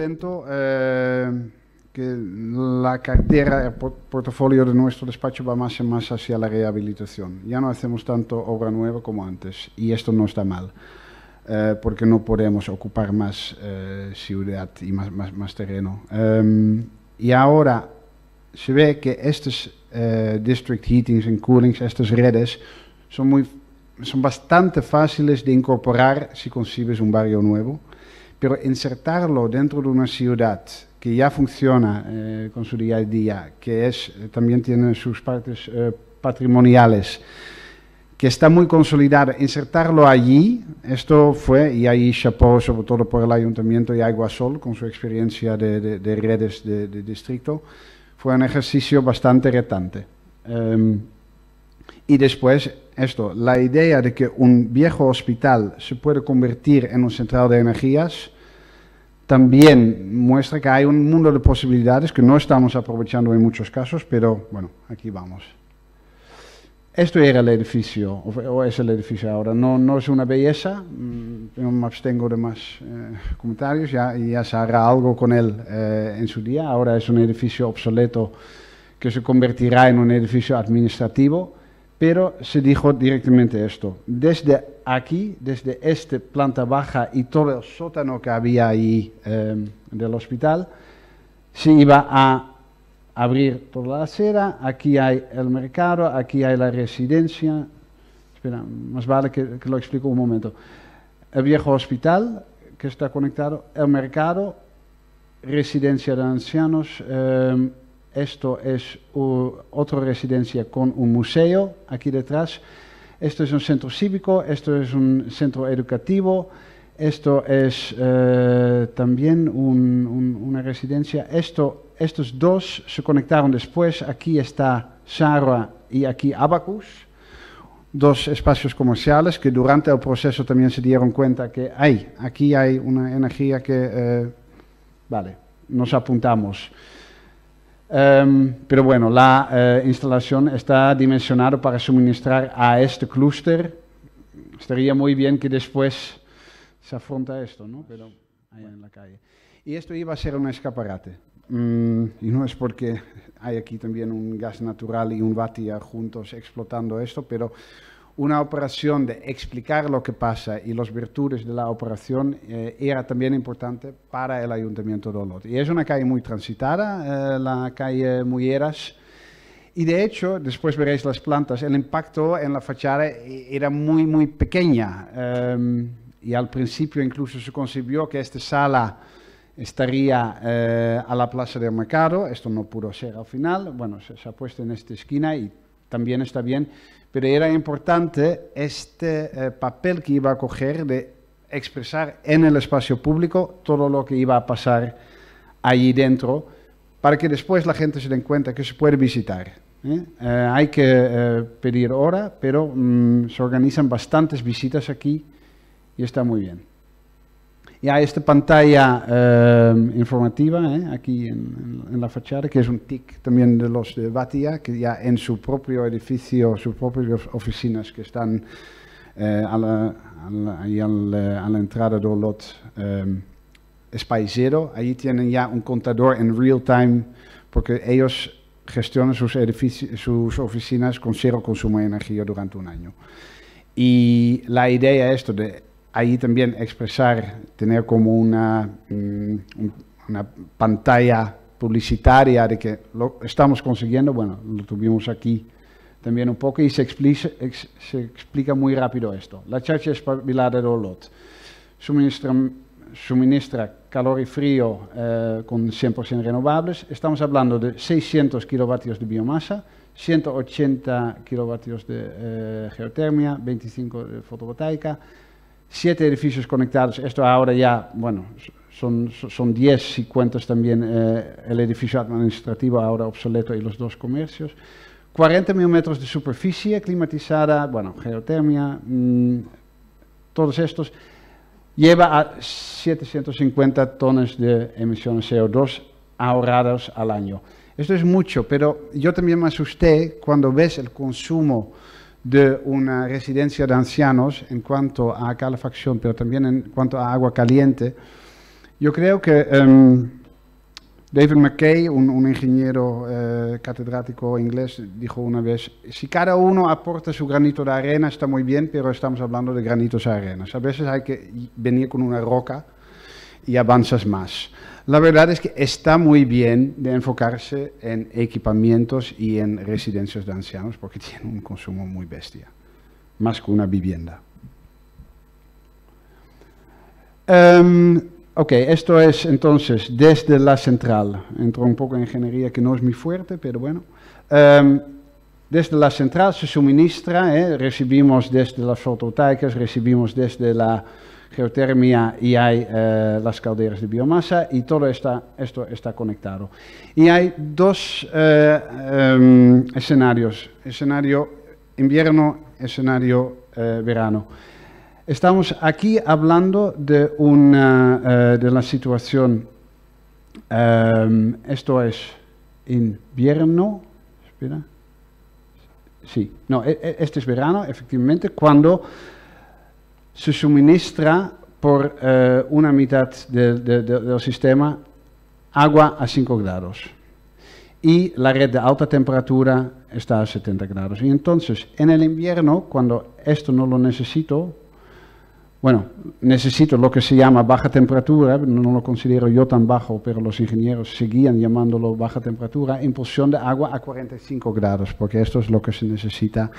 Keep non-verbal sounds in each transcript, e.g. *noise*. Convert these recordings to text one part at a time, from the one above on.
contento eh, que la cartera, el portafolio de nuestro despacho va más y más hacia la rehabilitación. Ya no hacemos tanto obra nueva como antes y esto no está mal. Eh, porque no podemos ocupar más eh, ciudad y más, más, más terreno. Em, y ahora se ve que estos district heatings and coolings, estas redes, son, muy, son bastante fáciles de incorporar si concibes un barrio nuevo pero insertarlo dentro de una ciudad que ya funciona eh, con su día a día, que es, eh, también tiene sus partes eh, patrimoniales, que está muy consolidada, insertarlo allí, esto fue, y ahí chapeau sobre todo por el Ayuntamiento y Aguasol, con su experiencia de, de, redes de, distrito, fue un ejercicio bastante retante. Em, y después, esto, la idea de que un viejo hospital se puede convertir en un central de energías, también muestra que hay un mundo de posibilidades que no estamos aprovechando en muchos casos, pero bueno, aquí vamos. Esto era el edificio, o, es el edificio ahora. No, no es una belleza, mm, me abstengo de más eh, comentarios, ya, ya se hará algo con él eh, en su día. Ahora es un edificio obsoleto que se convertirá en un edificio administrativo pero se dijo directamente esto. Desde aquí, desde esta planta baja y todo el sótano que había ahí em, del hospital, se iba a abrir toda la acera, aquí hay el mercado, aquí hay la residencia. Espera, más vale que, lo explico un momento. El viejo hospital que está conectado, el mercado, residencia de ancianos, em, esto es otra residencia con un museo aquí detrás. Esto es un centro cívico, esto es un centro educativo, esto es eh, también una residencia. Esto, estos dos se conectaron después. Aquí está Sara y aquí Abacus, dos espacios comerciales que durante el proceso también se dieron cuenta que hay, aquí hay una energía que, eh, vale, nos apuntamos. Em, pero bueno, la eh, instalación está dimensionada para suministrar a este clúster. Estaría muy bien que después se afronta esto, ¿no? Pero ahí en la calle. Y esto iba a ser un escaparate. Mm, y no es porque hay aquí también un gas natural y un Vatia juntos explotando esto, pero una operación de explicar lo que pasa y las virtudes de la operación eh, era también importante para el Ayuntamiento de Olot. Y es una calle muy transitada, eh, la calle Muyeras. Y de hecho, después veréis las plantas, el impacto en la fachada era muy, muy pequeña. Em, y al principio incluso se concibió que esta sala estaría eh, a la plaza del mercado. Esto no pudo ser al final. Bueno, se, se ha puesto en esta esquina y también está bien pero era importante este eh, papel que iba a coger de expresar en el espacio público todo lo que iba a pasar allí dentro, para que después la gente se den cuenta que se puede visitar. ¿eh? Eh, hay que pedir hora, pero mm, se organizan bastantes visitas aquí y está muy bien. Ya esta pantalla eh, informativa eh, aquí en, la fachada, que es un TIC también de los de Batia, que ya en su propio edificio, sus propias oficinas que están eh, a, la, a, la, entrada de Olot, es paisero. Allí tienen ya un contador en real time, porque ellos gestionan sus, sus oficinas con cero consumo de energía durante un año. Y la idea es esto de ahí también expresar, tener como una, mm, una pantalla publicitaria de que lo estamos consiguiendo, bueno, lo tuvimos aquí también un poco y se explica, se explica muy rápido esto. La charcha espabilada de Olot suministra, suministra calor y frío eh, con 100% renovables. Estamos hablando de 600 kilovatios de biomasa, 180 kilovatios de eh, geotermia, 25 de fotovoltaica, siete edificios conectados. Esto ahora ya, bueno, son, son diez si cuentas también eh, el edificio administrativo ahora obsoleto y los dos comercios. 40 mil metros de superficie climatizada, bueno, geotermia, mm, todos estos, lleva a 750 toneladas de emisiones CO2 ahorradas al año. Esto es mucho, pero yo también me asusté cuando ves el consumo de una residencia de ancianos en cuanto a calefacción, pero también en cuanto a agua caliente. Yo creo que em, David McKay, un, ingeniero eh, catedrático inglés, dijo una vez, si cada uno aporta su granito de arena está muy bien, pero estamos hablando de granitos de arena. A veces hay que venir con una roca y avanzas más. La verdad es que está muy bien de enfocarse en equipamientos y en residencias de ancianos porque *laughs* tienen un consumo muy bestia, más que una vivienda. Em, ok, esto es entonces desde la central. Entro un poco en ingeniería que no es muy fuerte, pero bueno. Em, desde la central se suministra, eh, recibimos desde las fotovoltaicas, recibimos desde la geotermia y hay eh, las calderas de biomasa y todo está, esto está conectado. Y hay dos em, escenarios, escenario invierno, escenario eh, verano. Estamos aquí hablando de, una, de la situación, em, esto es invierno, espera, sí, no, e, e, este es verano, efectivamente, cuando se suministra por eh, una mitad del sistema agua a 5 grados. Y la red de alta temperatura está a 70 grados. Y entonces, en el invierno, cuando esto no lo necesito, bueno, necesito lo que se llama baja temperatura, no lo considero yo tan bajo, pero los ingenieros seguían llamándolo baja temperatura, impulsión de agua a 45 grados, porque esto es lo que se necesita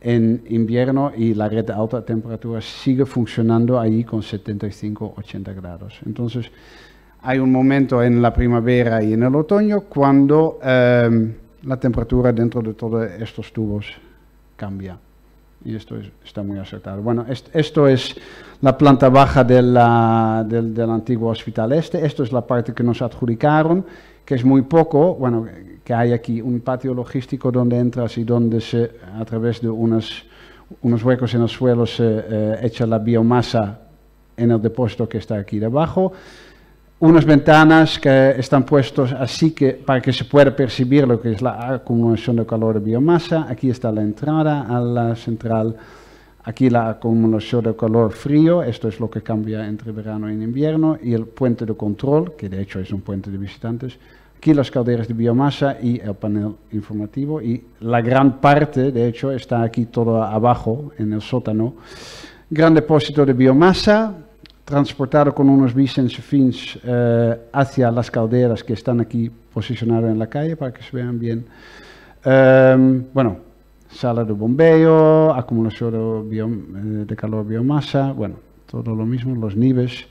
en invierno y la red de alta temperatura sigue funcionando ahí con 75-80 grados. Entonces, hay un momento en la primavera y en el otoño cuando em, la temperatura dentro de todos estos tubos cambia. Y esto está muy acertado. Bueno, esto es la planta baja del, del antiguo hospital este. Esto es la parte que nos adjudicaron, que es muy poco. Bueno, que hay aquí un patio logístico donde entras y donde se, a través de unos, unos huecos en el suelo se eh, echa la biomasa en el depósito que está aquí debajo. Unas ventanas que están puestos así que para que se pueda percibir lo que es la acumulación de calor de biomasa. Aquí está la entrada a la central. Aquí la acumulación de calor frío, esto es lo que cambia entre verano y invierno, y el puente de control, que de hecho es un puente de visitantes, Aquí las calderas de biomasa y el panel informativo. Y la gran parte, de hecho, está aquí todo abajo, en el sótano. Gran depósito de biomasa, transportado con unos Vicens fins eh, hacia las calderas que están aquí posicionadas en la calle para que se vean bien. Em, bueno, sala de bombeo, acumulación de, eh, de calor biomasa, bueno, todo lo mismo, los niveles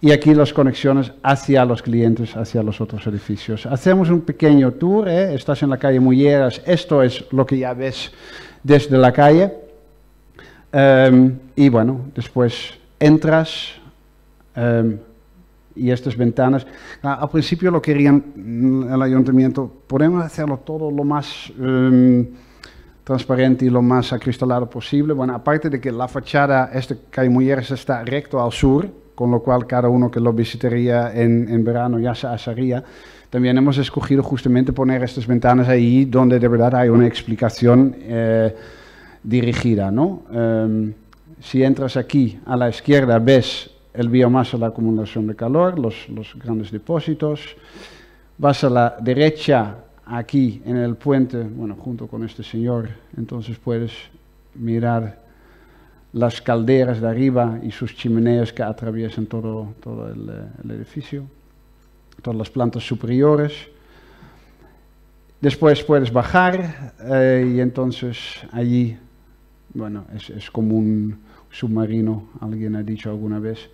y aquí las conexiones hacia los clientes, hacia los otros edificios. Hacemos un pequeño tour, ¿eh? estás en la calle Mulleras, esto es lo que ya ves desde la calle. Em, y bueno, después entras em, y estas ventanas. Ah, al principio lo querían el ayuntamiento, podemos hacerlo todo lo más em, transparente y lo más acristalado posible. Bueno, aparte de que la fachada, esta calle Mulleras está recto al sur, con lo cual cada uno que lo visitaría en, en verano ya se asaría. También hemos escogido justamente poner estas ventanas ahí donde de verdad hay una explicación eh, dirigida. ¿no? Em, si entras aquí a la izquierda ves el biomasa, la acumulación de calor, los, los grandes depósitos. Vas a la derecha aquí en el puente, bueno, junto con este señor, entonces puedes mirar las calderas de arriba y sus chimeneas que atraviesan todo, todo el, eh, edificio, todas las plantas superiores. Después puedes bajar eh, y entonces allí, bueno, es, es, como un submarino, alguien ha dicho alguna vez.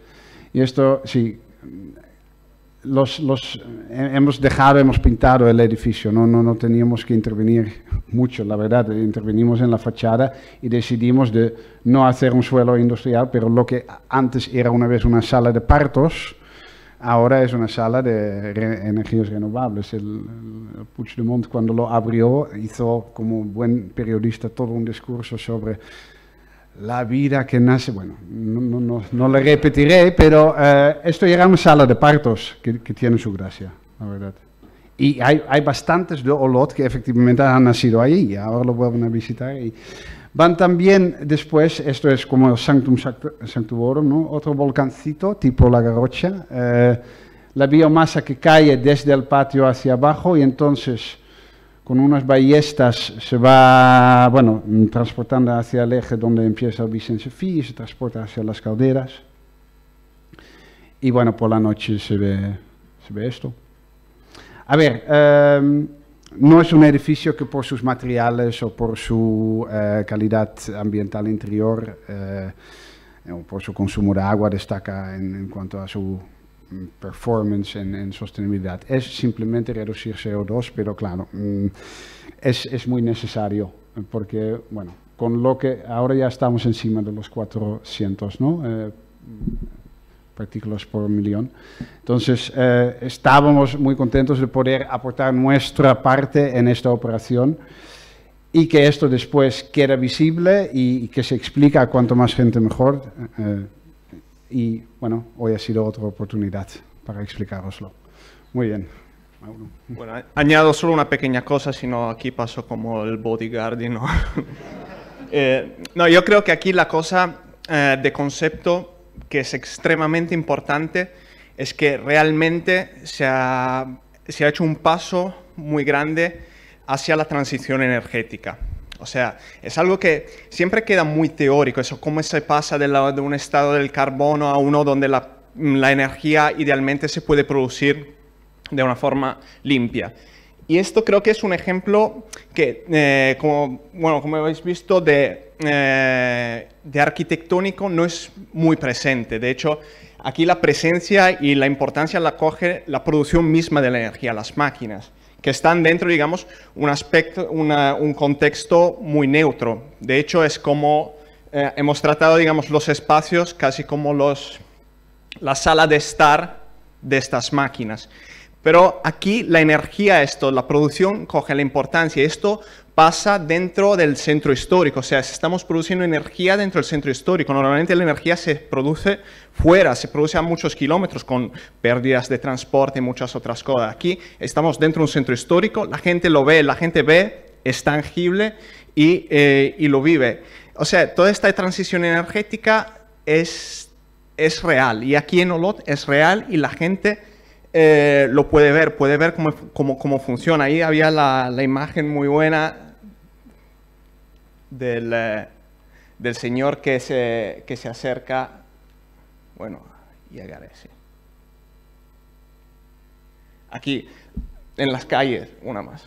Y esto, sí, los, eh, hemos dejado, hemos pintado el edificio, no, no, no teníamos que intervenir mucho, la verdad, intervenimos en la fachada y decidimos de no hacer un suelo industrial, pero lo que antes era una vez una sala de partos, ahora es una sala de energías renovables. El, el Puigdemont cuando lo abrió hizo como buen periodista todo un discurso sobre la vida que nace, bueno, no, no, no le repetiré, pero eh, esto era una sala de partos que, que, tiene su gracia, la verdad. Y hay, hay bastantes de Olot que efectivamente han nacido y ahora lo vuelven a visitar. Y, Van también después, esto es como el Sanctum Sanctuorum, ¿no? otro volcancito tipo la garrocha, eh, la biomasa que cae desde el patio hacia abajo y entonces con unas ballestas se va, bueno, transportando hacia el eje donde empieza el Vicente y se transporta hacia las calderas. Y bueno, por la noche se ve, se ve esto. A ver, em, no es un edificio que por sus materiales o por su eh, calidad ambiental interior eh, o por su consumo de agua destaca en, cuanto a su performance en, sostenibilidad. Es simplemente reducir CO2, pero claro, mm, es, es, muy necesario porque, bueno, con lo que ahora ya estamos encima de los 400, ¿no? Eh, partículas por millón. Entonces, eh, estábamos muy contentos de poder aportar nuestra parte en esta operación y que esto después quede visible y, que se explica a cuanto más gente mejor. Eh, y bueno, hoy ha sido otra oportunidad para explicaroslo. Muy bien. Bueno, añado solo una pequeña cosa, si no aquí paso como el bodyguard. ¿no? *laughs* Eh, no, yo creo que aquí la cosa de concepto que es extremadamente importante es que realmente se ha, hecho un paso muy grande hacia la transición energética. O sea, es algo que siempre queda muy teórico, eso cómo se pasa de, un estado del carbono a uno donde la, energía idealmente se puede producir de una forma limpia. Y esto creo que es un ejemplo que, eh, como, bueno, como habéis visto, de eh, de arquitectónico no es muy presente. De hecho, aquí la presencia y la importancia la coge la producción misma de la energía, las máquinas, que están dentro, digamos, un aspecto, un contexto muy neutro. De hecho, es como eh, hemos tratado, digamos, los espacios casi como los, la sala de estar de estas máquinas. Pero aquí la energía, esto, la producción coge la importancia. Esto pasa dentro del centro histórico, o sea, estamos produciendo energía dentro del centro histórico. Normalmente la energía se produce fuera, se produce a muchos kilómetros con pérdidas de transporte y muchas otras cosas. Aquí estamos dentro de un centro histórico, la gente lo ve, la gente ve, es tangible y, eh, lo vive. O sea, toda esta transición energética es, real y aquí en Olot es real y la gente eh, lo puede ver, puede ver cómo, cómo, cómo funciona. Ahí había la, imagen muy buena del, eh, del Señor que se, que se acerca, bueno, y agradece. Aquí, en las calles, una más.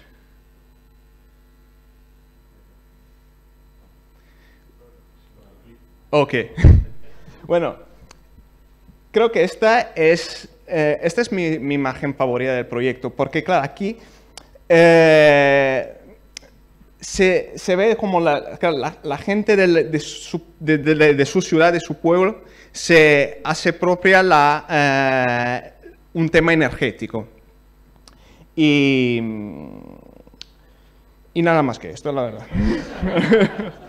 Ok. *laughs* bueno, creo que esta es, eh, esta es mi, imagen favorita del proyecto, porque claro, aquí eh, se, se, ve como la, la, gente de, su, de, su, ciudad, de su pueblo, se hace propia la, eh, un tema energético. Y, y nada más que esto, la verdad. *laughs*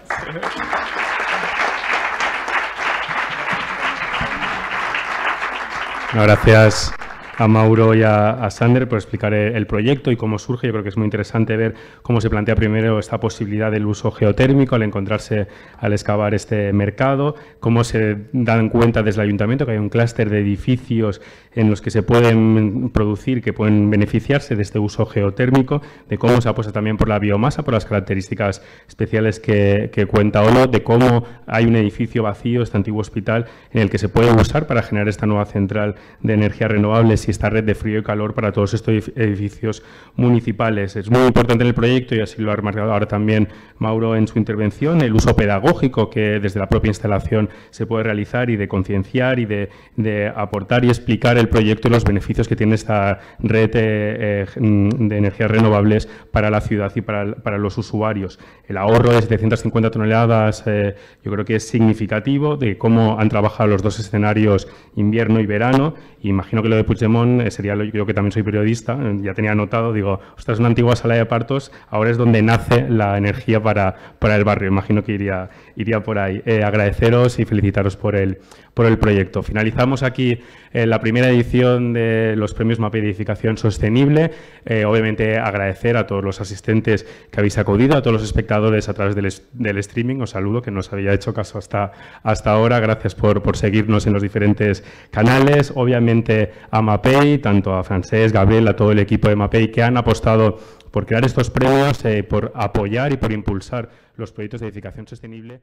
Gracias a Mauro y a, Sander por explicar el proyecto y cómo surge. Yo creo que es muy interesante ver cómo se plantea primero esta posibilidad del uso geotérmico al encontrarse, al excavar este mercado, cómo se dan cuenta desde el ayuntamiento que hay un clúster de edificios en los que se pueden producir, que pueden beneficiarse de este uso geotérmico, de cómo se apuesta también por la biomasa, por las características especiales que, cuenta ONO, de cómo hay un edificio vacío, este antiguo hospital, en el que se puede usar para generar esta nueva central de energías renovables esta red de frío y calor para todos estos edificios municipales. Es muy importante en el proyecto, y así lo ha remarcado ahora también Mauro en su intervención, el uso pedagógico que desde la propia instalación se puede realizar y de concienciar y de, aportar y explicar el proyecto y los beneficios que tiene esta red eh, de energías renovables para la ciudad y para, los usuarios. El ahorro de 750 toneladas eh, yo creo que es significativo de cómo han trabajado los dos escenarios invierno y verano. Imagino que lo de Puigdemont Eh, sería yo que también soy periodista, eh, ya tenía anotado, digo, ostras, es una antigua sala de partos, ahora es donde nace la energía para, para el barrio. Imagino que iría, iría por ahí. agradeceros y felicitaros por el, por el proyecto. Finalizamos aquí la primera edición de los premios MAPE Edificación Sostenible. obviamente agradecer a todos los asistentes que habéis acudido, a todos los espectadores a través del, del streaming. Os saludo, que nos había hecho caso hasta, hasta ahora. Gracias por, por seguirnos en los diferentes canales. Obviamente a MAPEI, tanto a Francés, Gabriel, a todo el equipo de MAPEI que han apostado por crear estos premios, eh, por apoyar y por impulsar los proyectos de edificación sostenible.